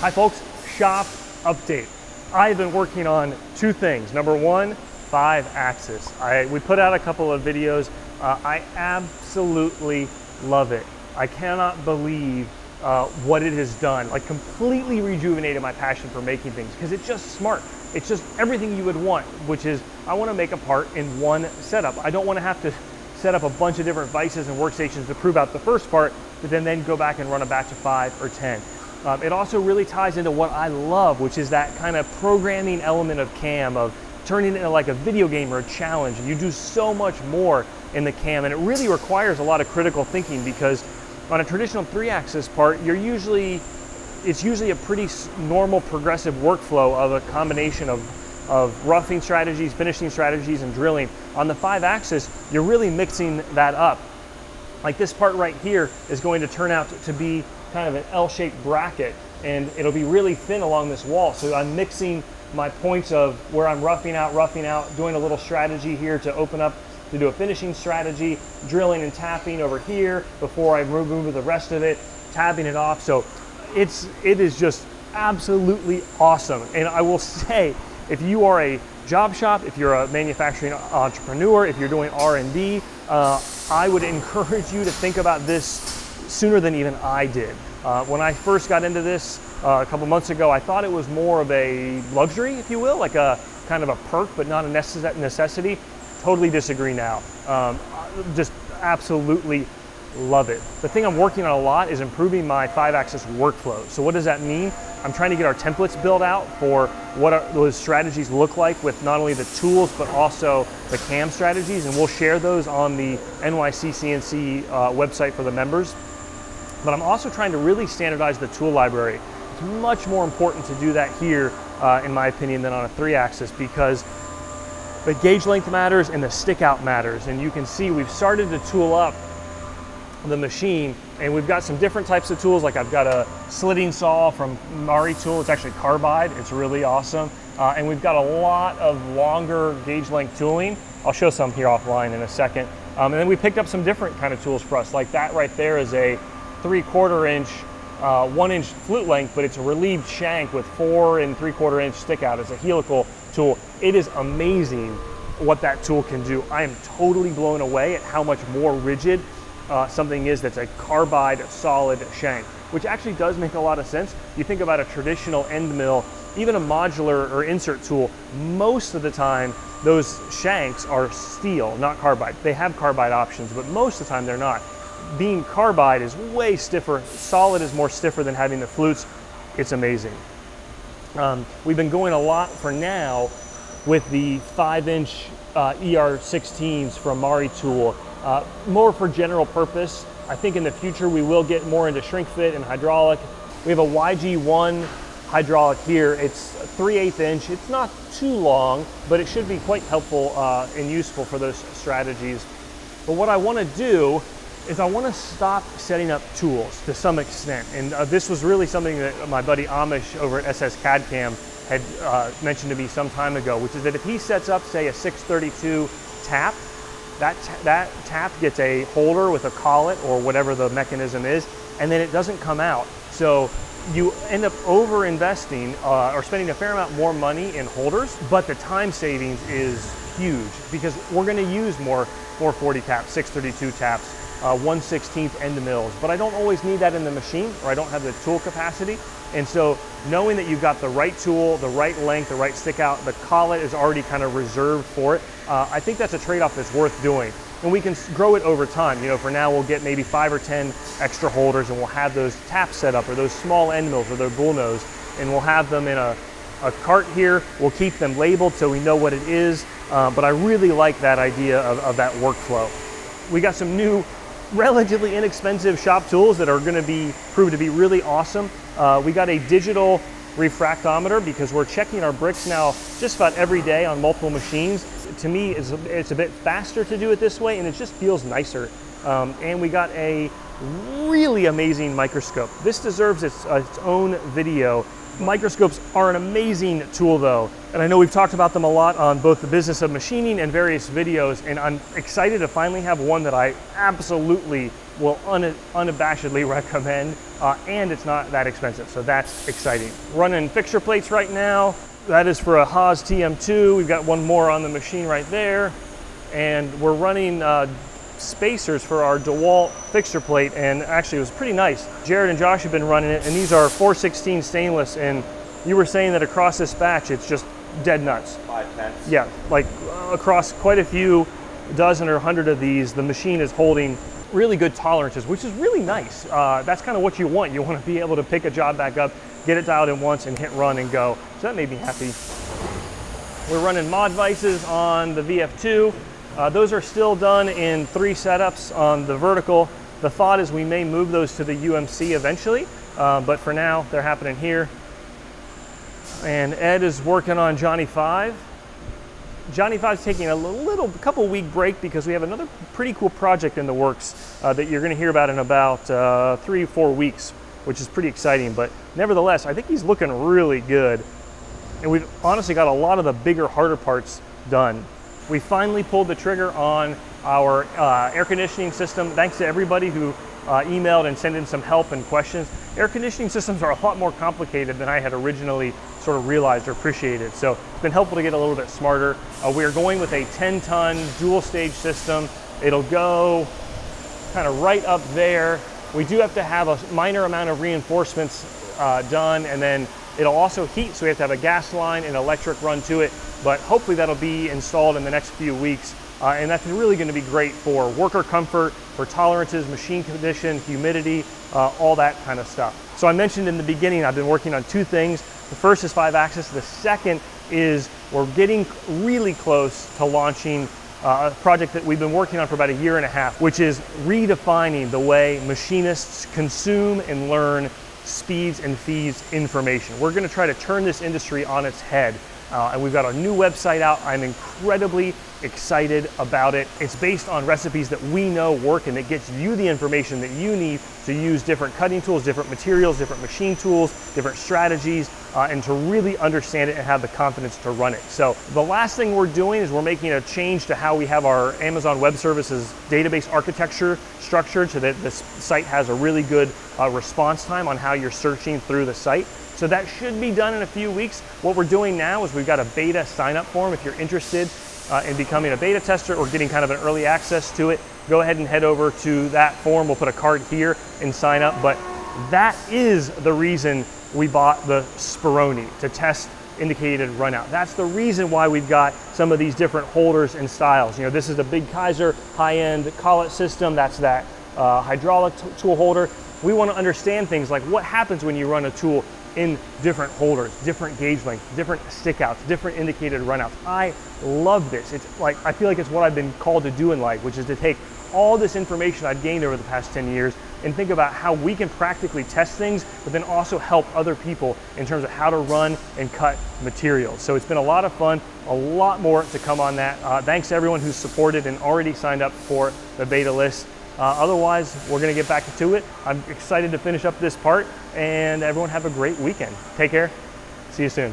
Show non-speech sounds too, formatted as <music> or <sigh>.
Hi folks, shop update. I've been working on two things. Number one, five axis. I, we put out a couple of videos. Uh, I absolutely love it. I cannot believe uh, what it has done. Like completely rejuvenated my passion for making things because it's just smart. It's just everything you would want, which is I want to make a part in one setup. I don't want to have to set up a bunch of different vices and workstations to prove out the first part, but then, then go back and run a batch of five or 10. Um, it also really ties into what I love, which is that kind of programming element of CAM, of turning it into like a video game or a challenge. You do so much more in the CAM, and it really requires a lot of critical thinking because on a traditional three-axis part, you're usually, it's usually a pretty normal progressive workflow of a combination of of roughing strategies, finishing strategies, and drilling. On the five axis, you're really mixing that up. Like this part right here is going to turn out to be kind of an L-shaped bracket and it'll be really thin along this wall. So I'm mixing my points of where I'm roughing out, roughing out, doing a little strategy here to open up to do a finishing strategy, drilling and tapping over here before I remove the rest of it, tabbing it off. So it's, it is just absolutely awesome. And I will <laughs> say, if you are a job shop, if you're a manufacturing entrepreneur, if you're doing R&D, uh, I would <laughs> encourage you to think about this sooner than even I did. Uh, when I first got into this uh, a couple months ago, I thought it was more of a luxury, if you will, like a kind of a perk, but not a necessity. Totally disagree now. Um, just absolutely love it. The thing I'm working on a lot is improving my five axis workflow. So what does that mean? I'm trying to get our templates built out for what those strategies look like with not only the tools, but also the CAM strategies. And we'll share those on the NYC uh, website for the members but I'm also trying to really standardize the tool library. It's much more important to do that here, uh, in my opinion, than on a three axis because the gauge length matters and the stick out matters. And you can see we've started to tool up the machine and we've got some different types of tools. Like I've got a slitting saw from Maritool. It's actually carbide. It's really awesome. Uh, and we've got a lot of longer gauge length tooling. I'll show some here offline in a second. Um, and then we picked up some different kind of tools for us. Like that right there is a three quarter inch, uh, one inch flute length, but it's a relieved shank with four and three quarter inch stick out. It's a helical tool. It is amazing what that tool can do. I am totally blown away at how much more rigid uh, something is that's a carbide solid shank, which actually does make a lot of sense. You think about a traditional end mill, even a modular or insert tool, most of the time those shanks are steel, not carbide. They have carbide options, but most of the time they're not being carbide is way stiffer. Solid is more stiffer than having the flutes. It's amazing. Um, we've been going a lot for now with the five inch uh, ER16s from Maritool, uh, more for general purpose. I think in the future we will get more into shrink fit and hydraulic. We have a YG1 hydraulic here. It's 3 8 inch. It's not too long, but it should be quite helpful uh, and useful for those strategies. But what I want to do is I want to stop setting up tools to some extent. And uh, this was really something that my buddy Amish over at SS CAD Cam had uh, mentioned to me some time ago, which is that if he sets up, say, a 632 tap, that, that tap gets a holder with a collet or whatever the mechanism is, and then it doesn't come out. So you end up over investing uh, or spending a fair amount more money in holders, but the time savings is huge because we're gonna use more 440 taps, 632 taps, uh, 1 16th end mills, but I don't always need that in the machine or I don't have the tool capacity. And so knowing that you've got the right tool, the right length, the right stick out, the collet is already kind of reserved for it, uh, I think that's a trade-off that's worth doing. And we can grow it over time. You know, for now we'll get maybe five or 10 extra holders and we'll have those taps set up or those small end mills or their bull nose and we'll have them in a, a cart here. We'll keep them labeled so we know what it is. Uh, but I really like that idea of, of that workflow. We got some new relatively inexpensive shop tools that are going to be prove to be really awesome. Uh, we got a digital refractometer because we're checking our Brix now just about every day on multiple machines. To me, it's a, it's a bit faster to do it this way and it just feels nicer. Um, and we got a really amazing microscope. This deserves its, uh, its own video Microscopes are an amazing tool though, and I know we've talked about them a lot on both the business of machining and various videos, and I'm excited to finally have one that I absolutely will un unabashedly <laughs> recommend, uh, and it's not that expensive, so that's exciting. Running fixture plates right now. That is for a Haas TM2. We've got one more on the machine right there, and we're running uh, spacers for our DeWalt fixture plate and actually it was pretty nice. Jared and Josh have been running it and these are 416 stainless and you were saying that across this batch it's just dead nuts. Five tenths. Yeah, like uh, across quite a few dozen or hundred of these, the machine is holding really good tolerances, which is really nice. Uh, that's kind of what you want. You want to be able to pick a job back up, get it dialed in once and hit run and go. So that made me happy. We're running mod vices on the VF2. Uh, those are still done in three setups on the vertical. The thought is we may move those to the UMC eventually, uh, but for now they're happening here. And Ed is working on Johnny 5. Johnny 5 is taking a little, couple week break because we have another pretty cool project in the works uh, that you're going to hear about in about uh, three, four weeks, which is pretty exciting. But nevertheless, I think he's looking really good. And we've honestly got a lot of the bigger, harder parts done. We finally pulled the trigger on our uh, air conditioning system. Thanks to everybody who uh, emailed and sent in some help and questions. Air conditioning systems are a lot more complicated than I had originally sort of realized or appreciated. So it's been helpful to get a little bit smarter. Uh, we are going with a 10 ton dual stage system. It'll go kind of right up there. We do have to have a minor amount of reinforcements uh, done and then it'll also heat so we have to have a gas line and electric run to it but hopefully that'll be installed in the next few weeks. Uh, and that's really going to be great for worker comfort, for tolerances, machine condition, humidity, uh, all that kind of stuff. So I mentioned in the beginning, I've been working on two things. The first is five axis. The second is we're getting really close to launching uh, a project that we've been working on for about a year and a half, which is redefining the way machinists consume and learn speeds and feeds information. We're going to try to turn this industry on its head uh, and we've got a new website out. I'm incredibly excited about it. It's based on recipes that we know work and it gets you the information that you need to use different cutting tools, different materials, different machine tools, different strategies, uh, and to really understand it and have the confidence to run it. So the last thing we're doing is we're making a change to how we have our Amazon Web Services database architecture structured so that this site has a really good uh, response time on how you're searching through the site. So that should be done in a few weeks. What we're doing now is we've got a beta sign up form. If you're interested uh, in becoming a beta tester or getting kind of an early access to it, go ahead and head over to that form. We'll put a card here and sign up. But that is the reason we bought the Speroni to test indicated runout. That's the reason why we've got some of these different holders and styles. You know, this is the Big Kaiser high-end collet system. That's that uh, hydraulic tool holder. We want to understand things like what happens when you run a tool in different holders, different gauge lengths, different stickouts, different indicated runouts. I love this. It's like, I feel like it's what I've been called to do in life, which is to take all this information I've gained over the past 10 years and think about how we can practically test things, but then also help other people in terms of how to run and cut materials. So it's been a lot of fun, a lot more to come on that. Uh, thanks to everyone who's supported and already signed up for the beta list. Uh, otherwise, we're going to get back to it. I'm excited to finish up this part, and everyone have a great weekend. Take care. See you soon.